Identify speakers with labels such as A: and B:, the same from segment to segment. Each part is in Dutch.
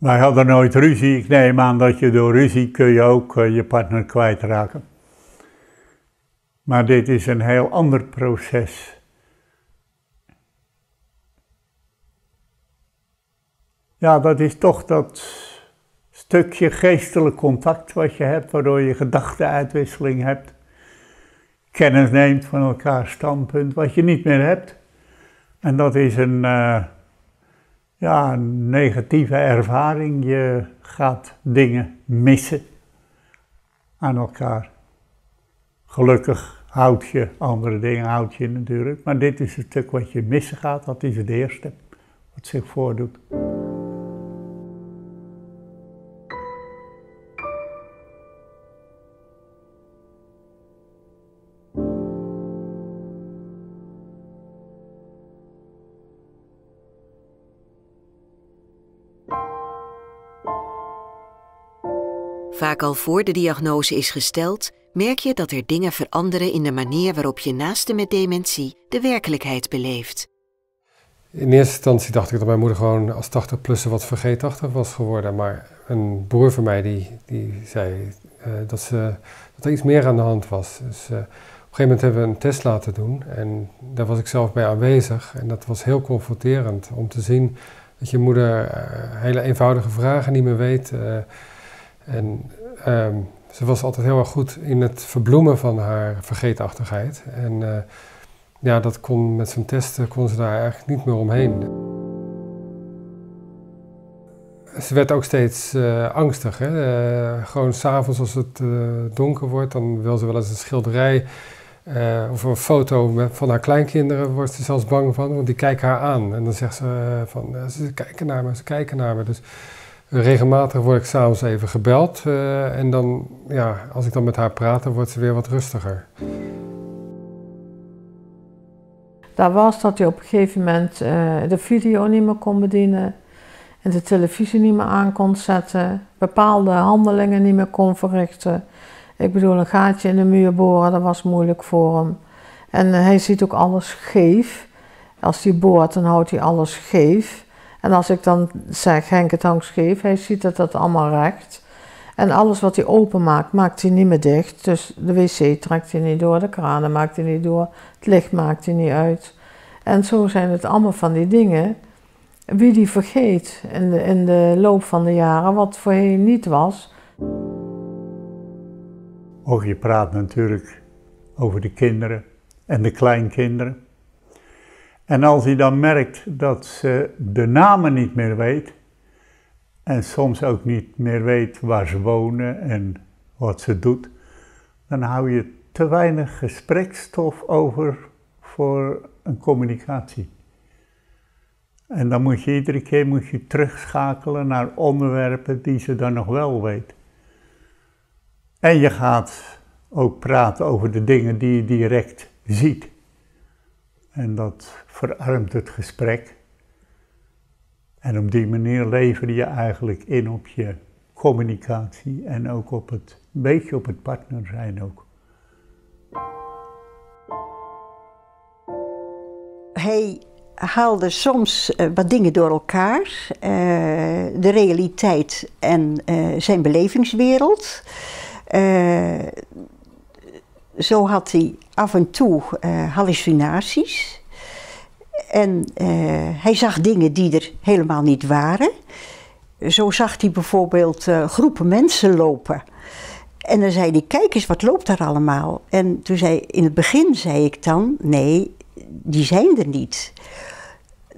A: Wij hadden nooit ruzie. Ik neem aan dat je door ruzie kun je ook uh, je partner kwijtraken. Maar dit is een heel ander proces. Ja, dat is toch dat stukje geestelijk contact wat je hebt, waardoor je gedachtenuitwisseling hebt. Kennis neemt van elkaar standpunt, wat je niet meer hebt. En dat is een, uh, ja, een negatieve ervaring. Je gaat dingen missen aan elkaar. Gelukkig houd je andere dingen, houd je natuurlijk. Maar dit is het stuk wat je missen gaat, dat is het eerste wat zich voordoet.
B: Vaak al voor de diagnose is gesteld, merk je dat er dingen veranderen in de manier waarop je naaste met dementie de werkelijkheid beleeft.
C: In eerste instantie dacht ik dat mijn moeder gewoon als 80-plusser wat vergeetachtig was geworden. Maar een broer van mij die, die zei uh, dat, ze, dat er iets meer aan de hand was. Dus uh, op een gegeven moment hebben we een test laten doen en daar was ik zelf bij aanwezig. En dat was heel confronterend om te zien dat je moeder uh, hele eenvoudige vragen niet meer weet. En um, ze was altijd heel erg goed in het verbloemen van haar vergeetachtigheid. En uh, ja, dat kon met zo'n testen kon ze daar eigenlijk niet meer omheen. Ze werd ook steeds uh, angstig. Hè? Uh, gewoon s'avonds als het donker wordt, dan wil ze wel eens een schilderij of een foto van haar kleinkinderen, wordt ze zelfs bang van, want die kijken haar aan. En dan zegt ze van, ze kijken naar me, ze kijken naar me. Dus Regelmatig word ik s'avonds even gebeld uh, en dan, ja, als ik dan met haar praat, dan wordt ze weer wat rustiger.
D: Daar was dat hij op een gegeven moment uh, de video niet meer kon bedienen en de televisie niet meer aan kon zetten, bepaalde handelingen niet meer kon verrichten. Ik bedoel, een gaatje in de muur boren, dat was moeilijk voor hem. En uh, hij ziet ook alles scheef. Als hij boort, dan houdt hij alles scheef. En als ik dan zeg, Henk het hangt hij ziet dat dat allemaal recht. En alles wat hij open maakt, hij niet meer dicht. Dus de wc trekt hij niet door, de kranen maakt hij niet door, het licht maakt hij niet uit. En zo zijn het allemaal van die dingen. Wie die vergeet in de, in de loop van de jaren, wat voorheen niet was.
A: Ook je praat natuurlijk over de kinderen en de kleinkinderen. En als hij dan merkt dat ze de namen niet meer weet en soms ook niet meer weet waar ze wonen en wat ze doet, dan hou je te weinig gesprekstof over voor een communicatie. En dan moet je iedere keer moet je terugschakelen naar onderwerpen die ze dan nog wel weet. En je gaat ook praten over de dingen die je direct ziet. En dat verarmt het gesprek. En op die manier lever je eigenlijk in op je communicatie en ook op het beetje op het partner zijn ook.
E: Hij haalde soms uh, wat dingen door elkaar, uh, de realiteit en uh, zijn belevingswereld. Zo had hij af en toe hallucinaties. En uh, hij zag dingen die er helemaal niet waren. Zo zag hij bijvoorbeeld uh, groepen mensen lopen. En dan zei hij, kijk eens, wat loopt daar allemaal? En toen zei, in het begin zei ik dan, nee, die zijn er niet.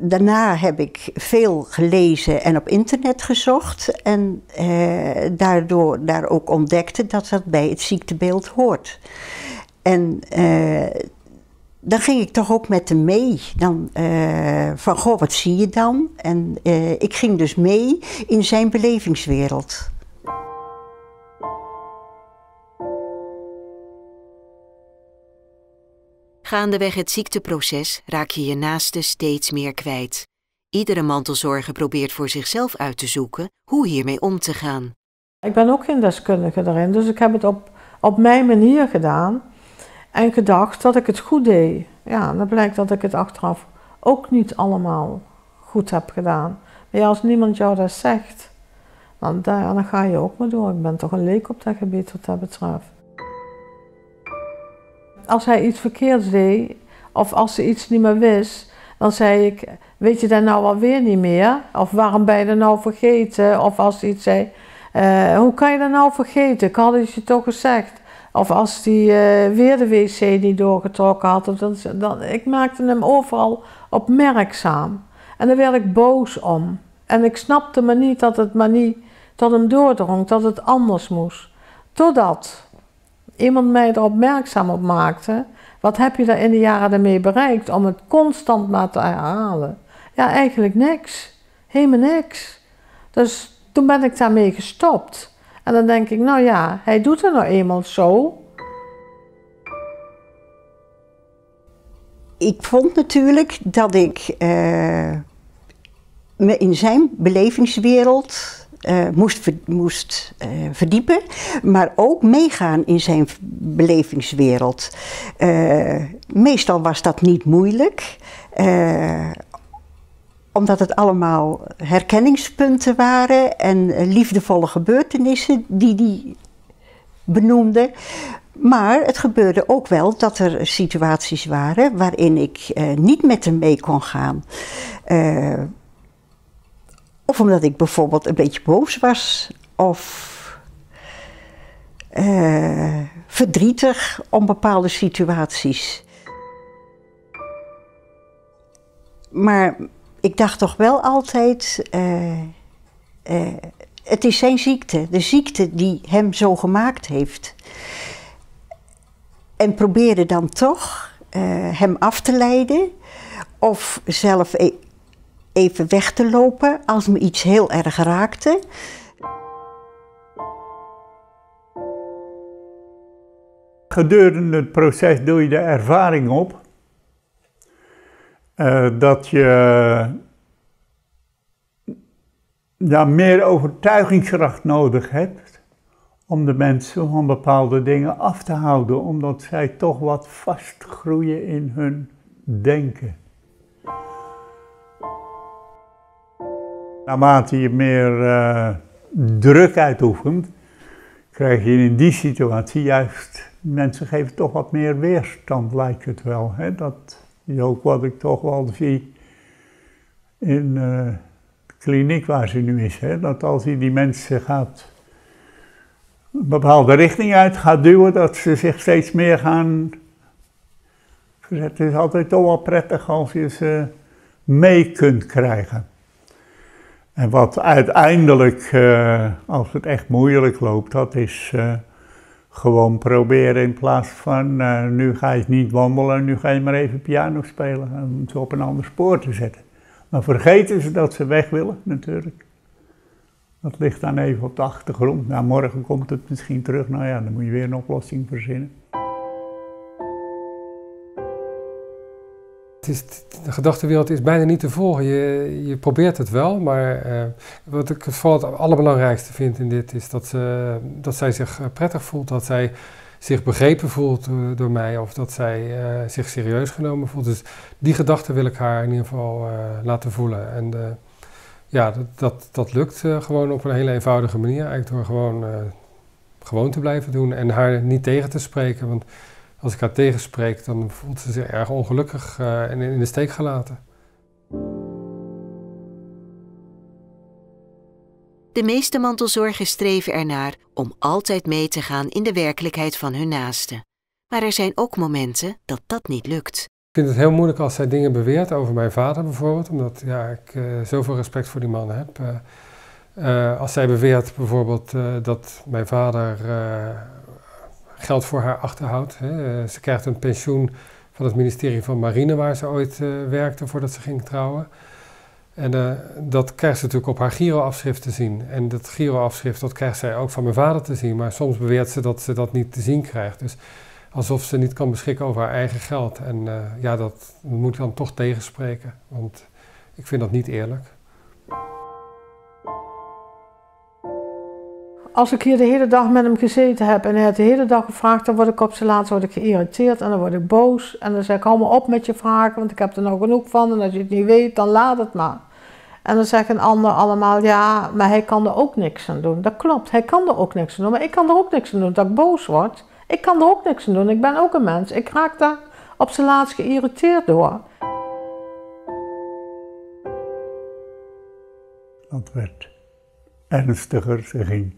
E: Daarna heb ik veel gelezen en op internet gezocht. En uh, daardoor daar ook ontdekte dat dat bij het ziektebeeld hoort. En dan ging ik toch ook met hem mee. Dan, uh, van, goh, wat zie je dan? En uh, ik ging dus mee in zijn belevingswereld.
B: Gaandeweg het ziekteproces raak je je naaste steeds meer kwijt. Iedere mantelzorger probeert voor zichzelf uit te zoeken hoe hiermee om te gaan.
D: Ik ben ook geen deskundige daarin, dus ik heb het op, op mijn manier gedaan en gedacht dat ik het goed deed. Ja, dan blijkt dat ik het achteraf ook niet allemaal goed heb gedaan. Maar ja, als niemand jou dat zegt, dan, dan ga je ook maar door. Ik ben toch een leek op dat gebied wat dat betreft. Als hij iets verkeerds deed, of als ze iets niet meer wist, dan zei ik, weet je dat nou alweer niet meer? Of waarom ben je dat nou vergeten? Of als hij iets zei, uh, hoe kan je dat nou vergeten? Ik had het je toch gezegd. Of als hij uh, weer de wc niet doorgetrokken had. Dan, dan, ik maakte hem overal opmerkzaam. En dan werd ik boos om. En ik snapte me niet dat het maar niet tot hem doordrong, dat het anders moest. Totdat iemand mij er opmerkzaam op maakte. Wat heb je daar in de jaren ermee bereikt om het constant maar te herhalen? Ja, eigenlijk niks. Helemaal niks. Dus toen ben ik daarmee gestopt. En dan denk ik, nou ja, hij doet het nou eenmaal zo.
E: Ik vond natuurlijk dat ik uh, me in zijn belevingswereld uh, moest, moest uh, verdiepen, maar ook meegaan in zijn belevingswereld. meestal was dat niet moeilijk omdat het allemaal herkenningspunten waren en liefdevolle gebeurtenissen die die benoemde. Maar het gebeurde ook wel dat er situaties waren waarin ik niet met hem mee kon gaan. Of omdat ik bijvoorbeeld een beetje boos was of uh, verdrietig om bepaalde situaties. Maar ik dacht toch wel altijd, uh, uh, het is zijn ziekte, de ziekte die hem zo gemaakt heeft. En probeerde dan toch hem af te leiden of zelf e even weg te lopen als me iets heel erg raakte.
A: Gedurende het proces doe je de ervaring op uh, dat je ja, meer overtuigingskracht nodig hebt om de mensen van bepaalde dingen af te houden, omdat zij toch wat vastgroeien in hun denken. Naarmate je meer uh, druk uitoefent, krijg je in die situatie juist, mensen geven toch wat meer weerstand, lijkt het wel. Hè? Dat, is ook wat ik toch wel zie in uh, de kliniek waar ze nu is. Hè? Dat als hij die mensen gaat een bepaalde richting uit gaat duwen, dat ze zich steeds meer gaan verzetten. Het is altijd toch wel prettig als je ze mee kunt krijgen. En wat uiteindelijk, uh, als het echt moeilijk loopt, dat is uh, gewoon proberen in plaats van uh, nu ga je niet wandelen, nu ga je maar even piano spelen om ze op een ander spoor te zetten. Maar vergeten ze dat ze weg willen natuurlijk. Dat ligt dan even op de achtergrond. Nou, morgen komt het misschien terug. Nou ja, dan moet je weer een oplossing verzinnen.
C: Is, de gedachtenwereld is bijna niet te volgen. Je, je probeert het wel, maar uh, wat ik vooral het allerbelangrijkste vind in dit is dat, dat zij zich prettig voelt, dat zij zich begrepen voelt door, door mij of dat zij zich serieus genomen voelt. Dus die gedachte wil ik haar in ieder geval laten voelen. En ja, dat, dat, dat lukt gewoon op een hele eenvoudige manier, eigenlijk door gewoon, gewoon te blijven doen en haar niet tegen te spreken. Want als ik haar tegenspreek, dan voelt ze zich erg ongelukkig uh, en in de steek gelaten.
B: De meeste mantelzorgers streven ernaar om altijd mee te gaan in de werkelijkheid van hun naasten. Maar er zijn ook momenten dat dat niet lukt.
C: Ik vind het heel moeilijk als zij dingen beweert over mijn vader bijvoorbeeld, omdat ja, ik uh, zoveel respect voor die man heb. Uh, uh, als zij beweert bijvoorbeeld dat mijn vader geld voor haar achterhoudt. Hè. Eh, ze krijgt een pensioen van het ministerie van Marine, waar ze ooit uh, werkte voordat ze ging trouwen. En uh, dat krijgt ze natuurlijk op haar giroafschrift te zien. En dat giroafschrift dat krijgt zij ook van mijn vader te zien. Maar soms beweert ze dat ze dat niet te zien krijgt. Dus alsof ze niet kan beschikken over haar eigen geld. En ja, dat moet ik dan toch tegenspreken. Want ik vind dat niet eerlijk.
D: Als ik hier de hele dag met hem gezeten heb en hij heeft de hele dag gevraagd, dan word ik op zijn laatst word ik geïrriteerd en dan word ik boos. En dan zeg ik, hou op met je vragen, want ik heb er nou genoeg van. En als je het niet weet, dan laat het maar. En dan zeggen een ander allemaal, ja, maar hij kan er ook niks aan doen. Dat klopt, hij kan er ook niks aan doen. Maar ik kan er ook niks aan doen dat ik boos word. Ik kan er ook niks aan doen. Ik ben ook een mens. Ik raak daar op zijn laatst geïrriteerd door.
A: Dat werd ernstiger. Ze ging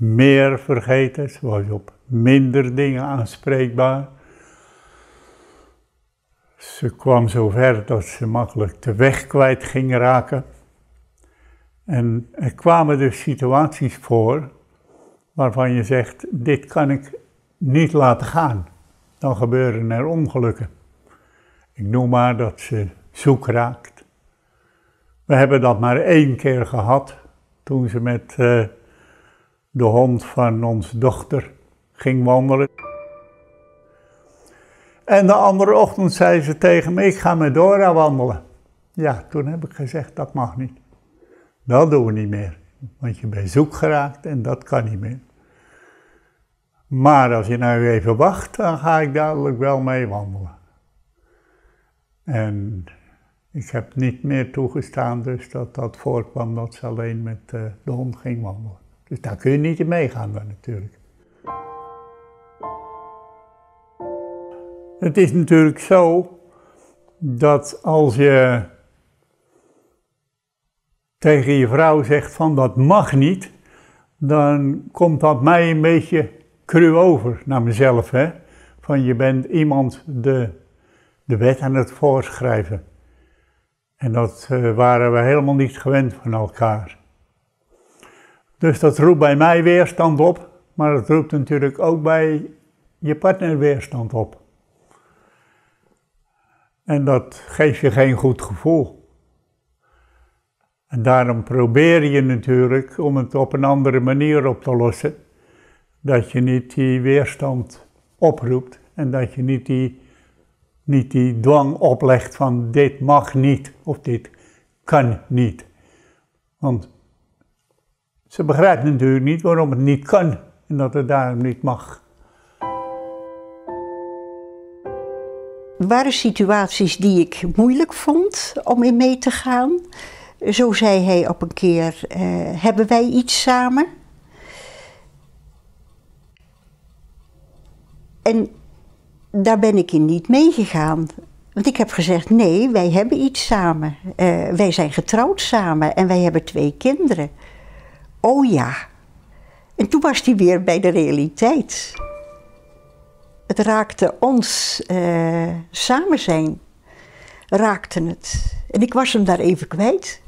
A: meer vergeten. Ze was op minder dingen aanspreekbaar. Ze kwam zover dat ze makkelijk de weg kwijt ging raken. En er kwamen dus situaties voor waarvan je zegt: dit kan ik niet laten gaan. Dan gebeuren er ongelukken. Ik noem maar dat ze zoek raakt. We hebben dat maar één keer gehad toen ze met uh, de hond van onze dochter ging wandelen. En de andere ochtend zei ze tegen me, ik ga met Dora wandelen. Ja, toen heb ik gezegd, dat mag niet. Dat doen we niet meer. Want je bent zoek geraakt en dat kan niet meer. Maar als je nou even wacht, dan ga ik dadelijk wel mee wandelen. En ik heb niet meer toegestaan dus dat dat voorkwam dat ze alleen met uh, de hond ging wandelen. Dus daar kun je niet in meegaan dan natuurlijk. Het is natuurlijk zo dat als je tegen je vrouw zegt van dat mag niet, dan komt dat mij een beetje cru over naar mezelf. Hè? Van je bent iemand de, de wet aan het voorschrijven. En dat uh, waren we helemaal niet gewend van elkaar. Dus dat roept bij mij weerstand op, maar het roept natuurlijk ook bij je partner weerstand op. En dat geeft je geen goed gevoel. En daarom probeer je natuurlijk om het op een andere manier op te lossen. Dat je niet die weerstand oproept en dat je niet die, niet die dwang oplegt van dit mag niet of dit kan niet. Want ze begrijpt natuurlijk niet waarom het niet kan en dat het daarom niet mag.
E: Waren situaties die ik moeilijk vond om in mee te gaan. Zo zei hij op een keer: uh, Hebben wij iets samen? En daar ben ik in niet meegegaan. Want ik heb gezegd: nee, wij hebben iets samen. Uh, wij zijn getrouwd samen en wij hebben twee kinderen. Oh ja. En toen was hij weer bij de realiteit. Het raakte ons uh, samen zijn, raakte het. En ik was hem daar even kwijt.